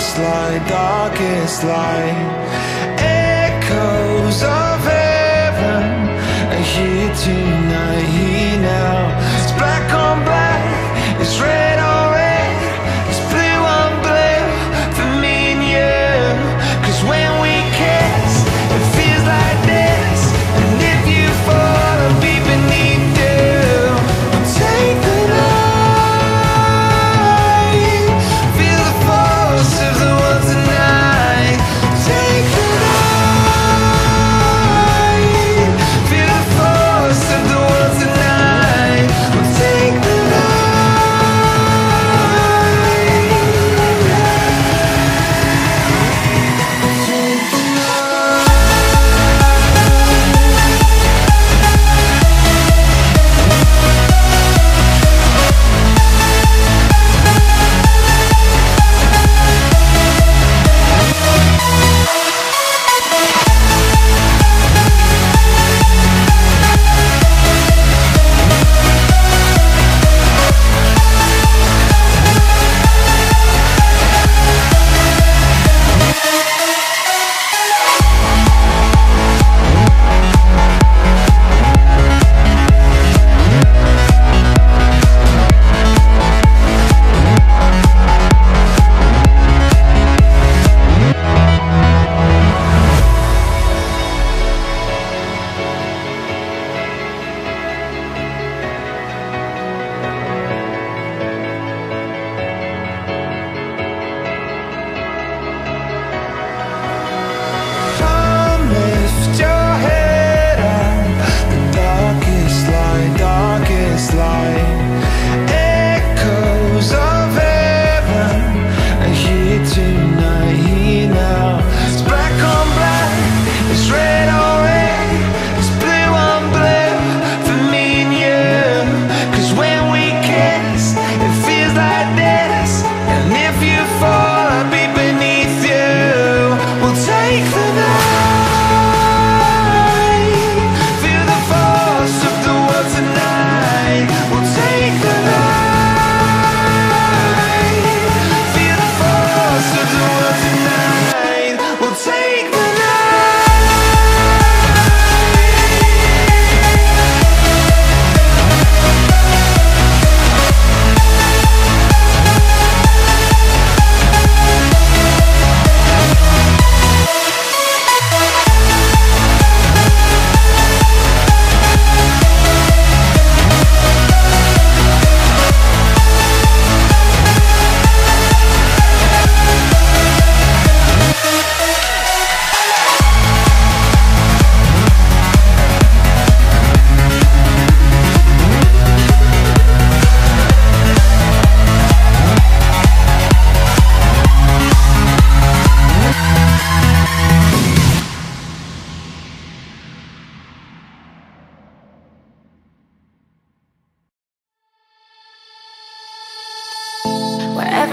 seems like darkest light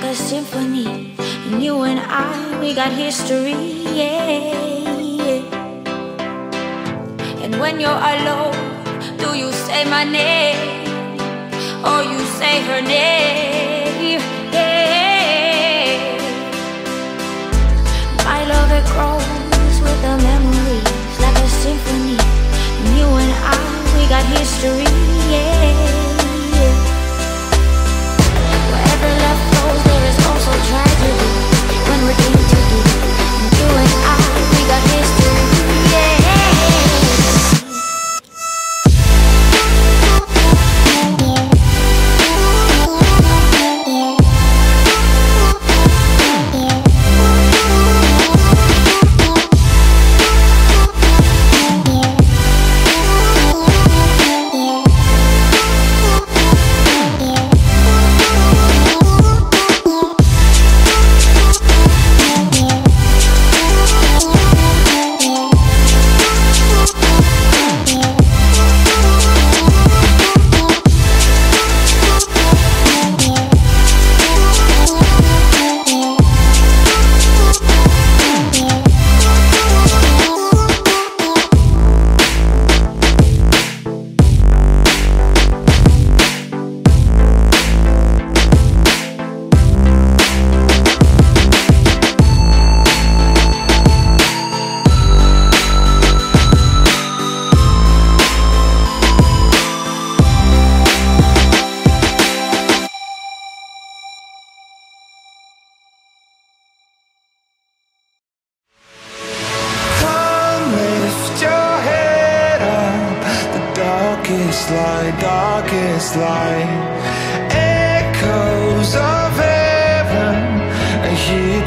like a symphony. And you and I, we got history, yeah. And when you're alone, do you say my name? Or you say her name? Yeah. My love, it grows. darkest light, darkest light. Echoes of heaven are here